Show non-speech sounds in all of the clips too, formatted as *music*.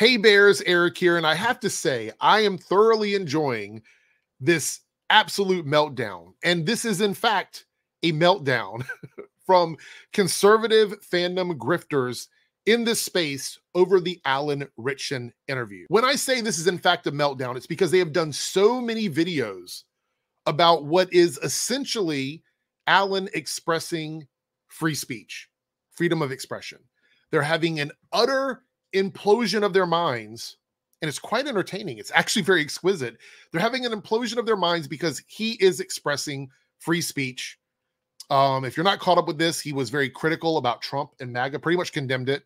Hey Bears, Airrick here, and I have to say, I am thoroughly enjoying this absolute meltdown. And this is, in fact, a meltdown *laughs* from conservative fandom grifters in this space over the Alan Ritchson interview. When I say this is, in fact, a meltdown, it's because they have done so many videos about what is essentially Alan expressing free speech, freedom of expression. They're having an utter implosion of their minds and it's quite entertaining. It's actually very exquisite. They're having an implosion of their minds because he is expressing free speech. Um, if you're not caught up with this, he was very critical about Trump and MAGA, pretty much condemned it.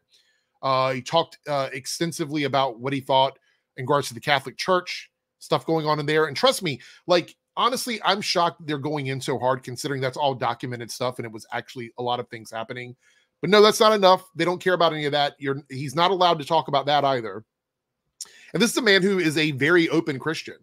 Uh, he talked uh, extensively about what he thought in regards to the Catholic Church, stuff going on in there. And trust me, like, honestly, I'm shocked they're going in so hard considering that's all documented stuff and it was actually a lot of things happening. But no, that's not enough. They don't care about any of that. You're he's not allowed to talk about that either. And this is a man who is a very open Christian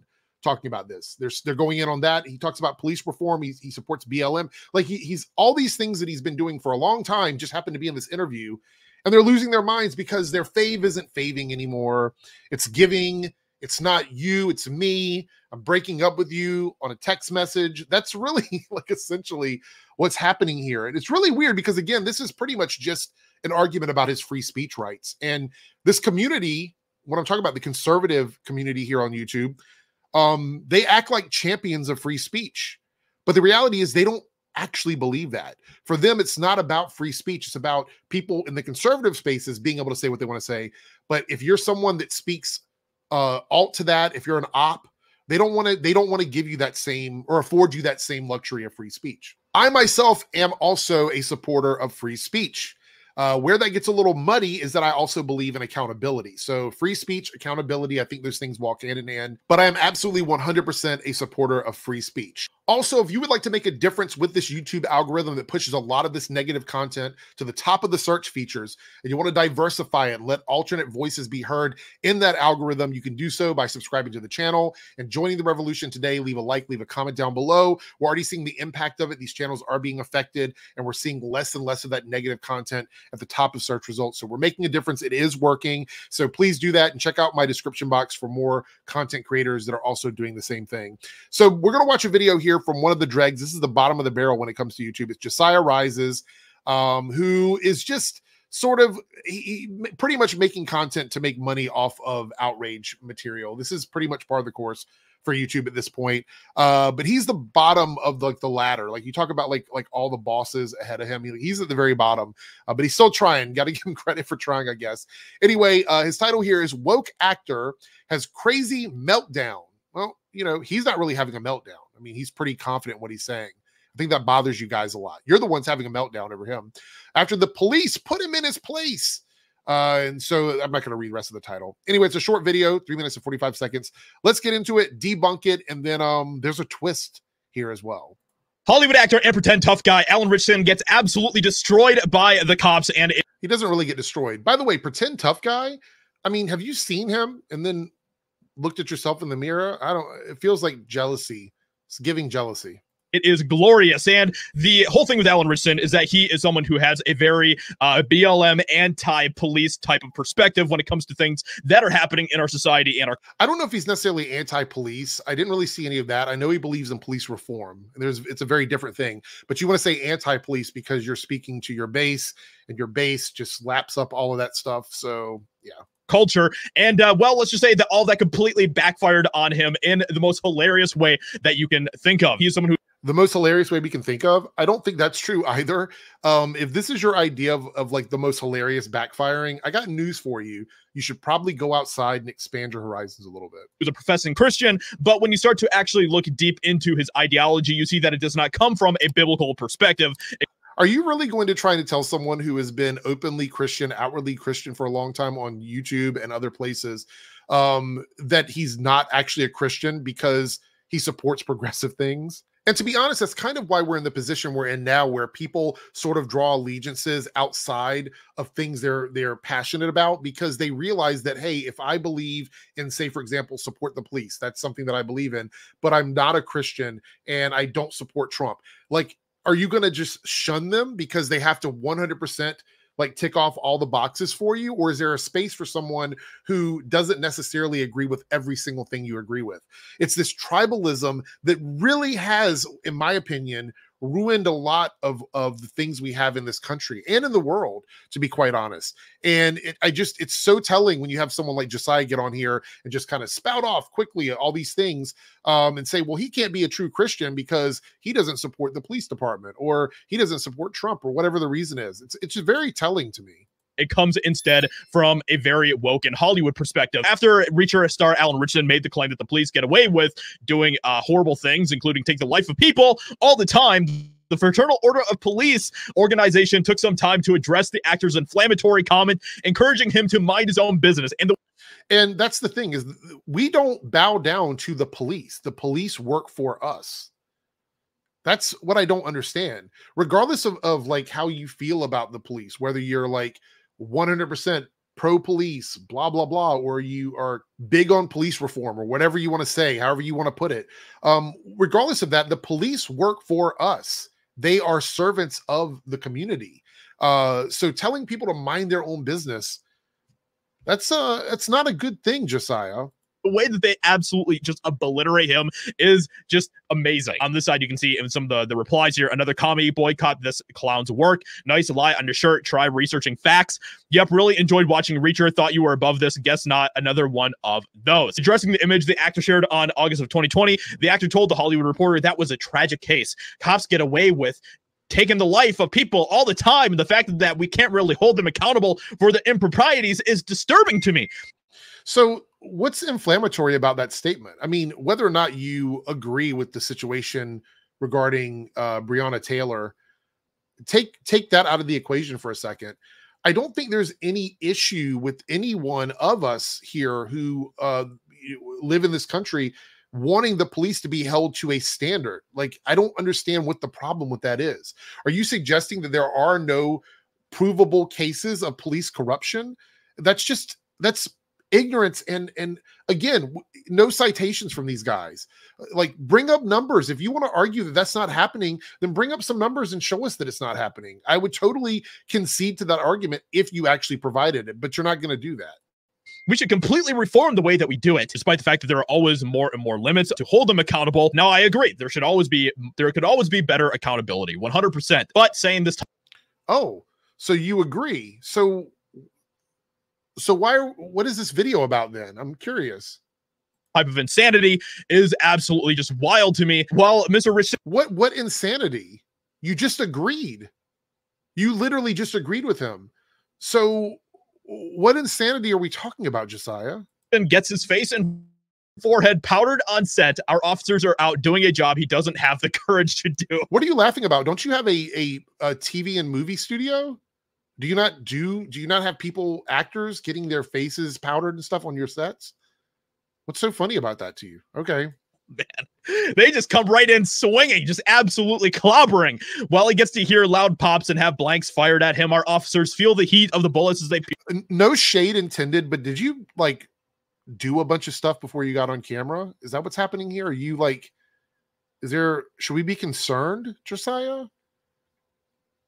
talking about this. They're, they're going in on that. He talks about police reform. He, he supports BLM. Like he, he's all these things that he's been doing for a long time just happened to be in this interview. And they're losing their minds because their fave isn't faving anymore. It's giving. It's not you, it's me. I'm breaking up with you on a text message. That's really *laughs* like essentially what's happening here. And it's really weird because, again, this is pretty much just an argument about his free speech rights. And this community, what I'm talking about, the conservative community here on YouTube, um, they act like champions of free speech. But the reality is they don't actually believe that. For them, it's not about free speech. It's about people in the conservative spaces being able to say what they want to say. But if you're someone that speaks uh, alt to that, if you're an op, they don't want to they don't want to give you that same or afford you that same luxury of free speech. I myself am also a supporter of free speech. Uh, where that gets a little muddy is that I also believe in accountability. So, free speech, accountability, I think those things walk hand in hand, but I am absolutely 100% a supporter of free speech. Also, if you would like to make a difference with this YouTube algorithm that pushes a lot of this negative content to the top of the search features, and you want to diversify it let alternate voices be heard in that algorithm, you can do so by subscribing to the channel and joining the revolution today. Leave a like, leave a comment down below. We're already seeing the impact of it. These channels are being affected, and we're seeing less and less of that negative content at the top of search results. So we're making a difference. It is working. So please do that and check out my description box for more content creators that are also doing the same thing. So we're going to watch a video here from one of the dregs. This is the bottom of the barrel when it comes to YouTube. It's Josiah Rises, um, who is just sort of he, pretty much making content to make money off of outrage material. This is pretty much part of the course for YouTube at this point. Uh, but he's the bottom of the, like the ladder. Like you talk about like like all the bosses ahead of him. He, he's at the very bottom, uh, but he's still trying. *laughs* Got to give him credit for trying, I guess. Anyway, uh, his title here is woke actor has crazy meltdown. Well, you know he's not really having a meltdown. I mean, he's pretty confident what he's saying. I think that bothers you guys a lot. You're the ones having a meltdown over him after the police put him in his place. Uh, and so I'm not going to read the rest of the title. Anyway, it's a short video, three minutes and 45 seconds. Let's get into it, debunk it, and then um, there's a twist here as well. Hollywood actor and pretend tough guy Alan Ritchson gets absolutely destroyed by the cops, and it- he doesn't really get destroyed. By the way, pretend tough guy. I mean, have you seen him and then looked at yourself in the mirror? I don't. It feels like jealousy it's giving jealousy. It is glorious. And the whole thing with Alan Ritchson is that he is someone who has a very uh, BLM anti police type of perspective when it comes to things that are happening in our society and our. I don't know if he's necessarily anti police. I didn't really see any of that. I know he believes in police reform. There's it's a very different thing. But you want to say anti police because you're speaking to your base and your base just laps up all of that stuff. So, yeah culture. And uh, well, let's just say that all that completely backfired on him in the most hilarious way that you can think of. He's someone who the most hilarious way we can think of. I don't think that's true either. Um, if this is your idea of, of like the most hilarious backfiring, I got news for you. You should probably go outside and expand your horizons a little bit. He's a professing Christian, but when you start to actually look deep into his ideology, you see that it does not come from a biblical perspective. It are you really going to try to tell someone who has been openly Christian, outwardly Christian for a long time on YouTube and other places um, that he's not actually a Christian because he supports progressive things? And to be honest, that's kind of why we're in the position we're in now, where people sort of draw allegiances outside of things they're they're passionate about because they realize that hey, if I believe in, say, for example, support the police, that's something that I believe in, but I'm not a Christian and I don't support Trump. Like are you going to just shun them because they have to 100% like tick off all the boxes for you? Or is there a space for someone who doesn't necessarily agree with every single thing you agree with? It's this tribalism that really has in my opinion ruined a lot of of the things we have in this country and in the world to be quite honest. And it, i just it's so telling when you have someone like josiah get on here and just kind of spout off quickly all these things um, and say well he can't be a true christian because he doesn't support the police department or he doesn't support trump or whatever the reason is. It's, it's very telling to me it comes instead from a very woke and Hollywood perspective. After Reacher star Alan Ritchson made the claim that the police get away with doing uh, horrible things, including take the life of people all the time, the Fraternal Order of Police organization took some time to address the actor's inflammatory comment, encouraging him to mind his own business. And the and that's the thing is we don't bow down to the police. The police work for us. That's what I don't understand. Regardless of, of like how you feel about the police, whether you're like 100% pro police, blah, blah, blah, or you are big on police reform or whatever you want to say, however you want to put it. Um, regardless of that, the police work for us, they are servants of the community. Uh, so telling people to mind their own business, that's uh that's not a good thing, Josiah the way that they absolutely just obliterate him is just amazing. On this side, you can see in some of the, the replies here, another comedy boycott this clown's work. Nice lie on your shirt. Try researching facts. Yep, really enjoyed watching Reacher. Thought you were above this. Guess not. Another one of those. Addressing the image the actor shared on August of 2020, the actor told the Hollywood Reporter that was a tragic case. Cops get away with taking the life of people all the time. And the fact that we can't really hold them accountable for the improprieties is disturbing to me. So what's inflammatory about that statement? I mean, whether or not you agree with the situation regarding uh, Breonna Taylor, take take that out of the equation for a second. I don't think there's any issue with any one of us here who uh, live in this country wanting the police to be held to a standard. Like, I don't understand what the problem with that is. Are you suggesting that there are no provable cases of police corruption? That's just that's ignorance and and again no citations from these guys like bring up numbers if you want to argue that that's not happening then bring up some numbers and show us that it's not happening i would totally concede to that argument if you actually provided it but you're not going to do that we should completely reform the way that we do it, despite the fact that there are always more and more limits to hold them accountable. Now, I agree. There should always be, there could always be better accountability, 100%. But saying this. oh, so you agree. So so why what is this video about then? I'm curious. Type of insanity is absolutely just wild to me. While mr rich what what insanity? You just agreed. You literally just agreed with him. So what insanity are we talking about josiah? And gets his face and forehead powdered on set. Our officers are out doing a job he doesn't have the *laughs* courage to do. What are you laughing about? Don't you have a a, a tv and movie studio do you not do do you not have people actors getting their faces powdered and stuff on your sets? What's so funny about that to you? Okay. Man, *laughs* they just come right in swinging, just absolutely clobbering. While he gets to hear loud pops and have blanks fired at him, our officers feel the heat of the bullets as they. No shade intended, but did you like do a bunch of stuff before you got on camera? Is that what's happening here? Are you like, is there, should we be concerned, Josiah?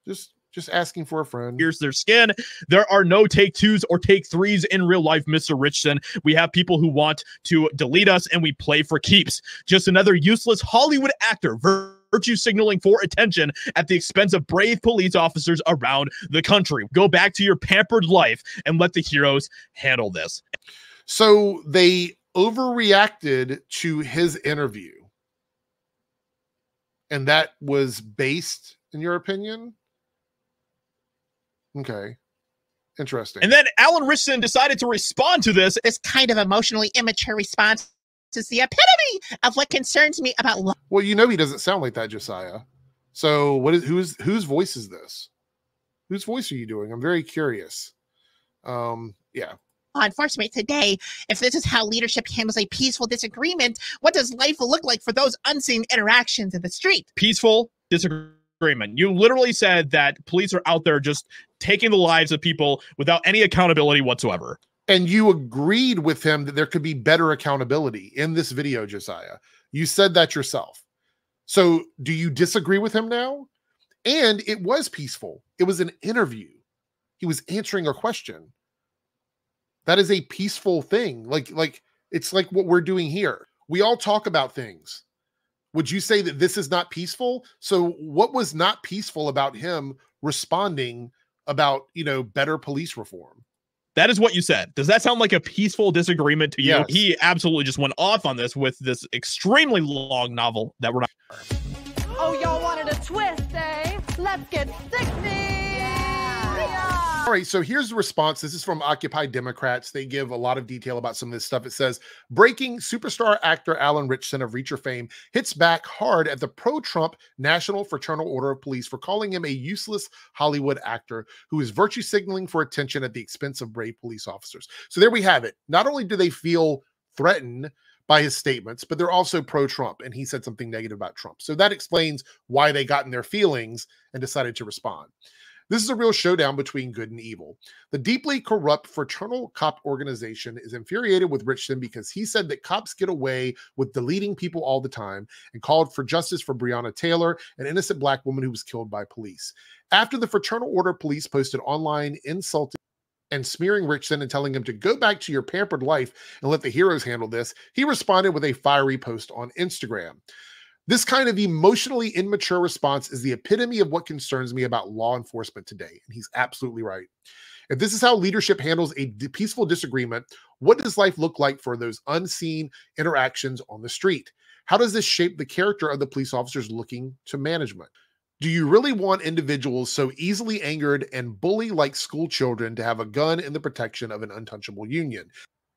Just just asking for a friend. Here's their skin. There are no take twos or take threes in real life, Mr. Ritchson. We have people who want to delete us and we play for keeps. Just another useless Hollywood actor. Virtue signaling for attention at the expense of brave police officers around the country. Go back to your pampered life and let the heroes handle this. So they overreacted to his interview. And that was based, in your opinion? Okay. Interesting. And then Alan Ritchson decided to respond to this. This kind of emotionally immature response is the epitome of what concerns me about love. Well, you know he doesn't sound like that, Josiah. So what is who's whose voice is this? Whose voice are you doing? I'm very curious. Um, yeah. Unfortunately, today, if this is how leadership handles a peaceful disagreement, what does life look like for those unseen interactions in the street? Peaceful disagreement You literally said that police are out there just taking the lives of people without any accountability whatsoever. And you agreed with him that there could be better accountability in this video, Josiah. You said that yourself. So do you disagree with him now? And it was peaceful. It was an interview. He was answering a question. That is a peaceful thing. Like, like it's like what we're doing here. We all talk about things. Would you say that this is not peaceful? So, what was not peaceful about him responding about, you know, better police reform? That is what you said. Does that sound like a peaceful disagreement to you? Yes. He absolutely just went off on this with this extremely long novel that we're not. Oh, y'all wanted a twist, eh? Let's get sexy! All right, so here's the response. This is from Occupy Democrats. They give a lot of detail about some of this stuff. It says, breaking superstar actor Alan Richardson of Reacher fame hits back hard at the pro Trump National Fraternal Order of Police for calling him a useless Hollywood actor who is virtue signaling for attention at the expense of brave police officers. So there we have it. Not only do they feel threatened by his statements, but they're also pro Trump. And he said something negative about Trump. So that explains why they got in their feelings and decided to respond. This is a real showdown between good and evil. The deeply corrupt fraternal cop organization is infuriated with Richardson because he said that cops get away with deleting people all the time and called for justice for Breonna Taylor, an innocent black woman who was killed by police. After the Fraternal Order police posted online insulting and smearing Richardson and telling him to go back to your pampered life and let the heroes handle this, he responded with a fiery post on Instagram. This kind of emotionally immature response is the epitome of what concerns me about law enforcement today. And he's absolutely right. If this is how leadership handles a peaceful disagreement, what does life look like for those unseen interactions on the street? How does this shape the character of the police officers looking to management? Do you really want individuals so easily angered and bully like school children to have a gun in the protection of an untouchable union?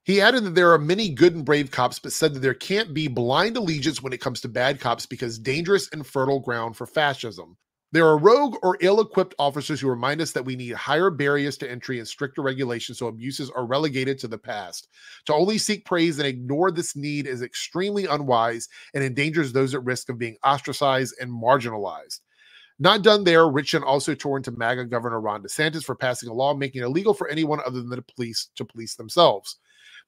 He added that there are many good and brave cops, but said that there can't be blind allegiance when it comes to bad cops because dangerous and fertile ground for fascism. There are rogue or ill equipped officers who remind us that we need higher barriers to entry and stricter regulations so abuses are relegated to the past. To only seek praise and ignore this need is extremely unwise and endangers those at risk of being ostracized and marginalized. Not done there, Richard also tore into MAGA Governor Ron DeSantis for passing a law making it illegal for anyone other than the police to police themselves.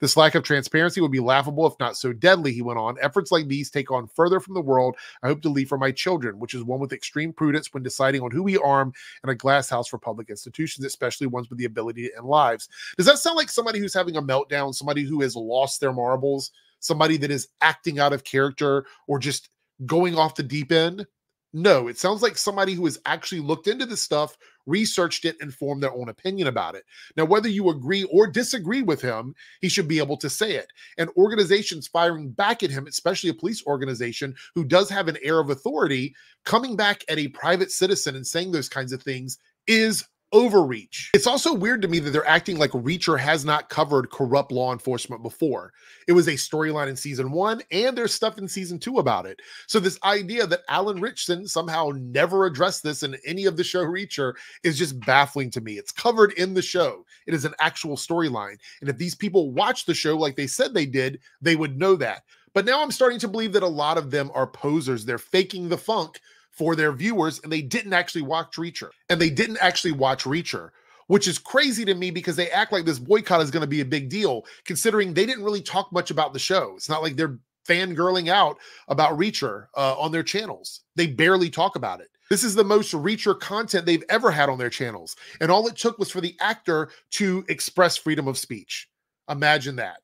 This lack of transparency would be laughable, if not so deadly, he went on. Efforts like these take on further from the world I hope to leave for my children, which is one with extreme prudence when deciding on who we arm in a glass house for public institutions, especially ones with the ability to end lives. Does that sound like somebody who's having a meltdown, somebody who has lost their marbles, somebody that is acting out of character or just going off the deep end? No, it sounds like somebody who has actually looked into this stuff, researched it, and formed their own opinion about it. Now, whether you agree or disagree with him, he should be able to say it. And organizations firing back at him, especially a police organization who does have an air of authority, coming back at a private citizen and saying those kinds of things is overreach. It's also weird to me that they're acting like Reacher has not covered corrupt law enforcement before. It was a storyline in season one, and there's stuff in season two about it. So, this idea that Alan Richardson somehow never addressed this in any of the show Reacher is just baffling to me. It's covered in the show, it is an actual storyline. And if these people watch the show like they said they did, they would know that. But now I'm starting to believe that a lot of them are posers. They're faking the funk for their viewers and they didn't actually watch Reacher. And they didn't actually watch Reacher, which is crazy to me because they act like this boycott is going to be a big deal, considering they didn't really talk much about the show. It's not like they're fangirling out about Reacher uh, on their channels. They barely talk about it. This is the most Reacher content they've ever had on their channels. And all it took was for the actor to express freedom of speech. Imagine that.